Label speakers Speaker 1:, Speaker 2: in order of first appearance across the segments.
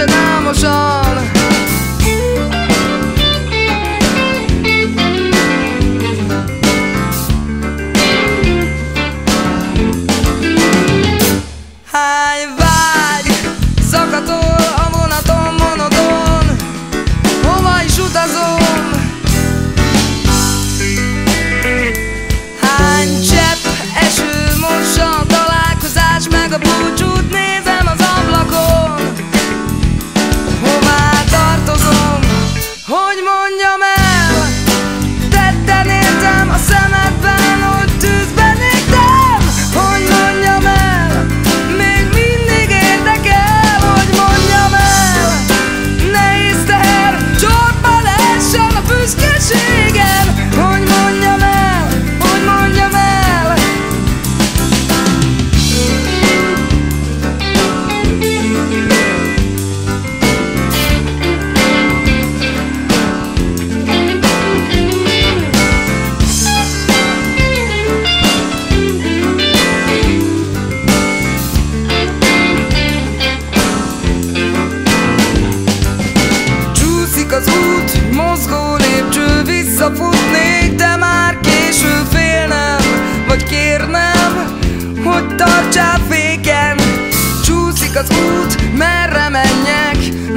Speaker 1: and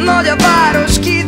Speaker 1: Nodja város ki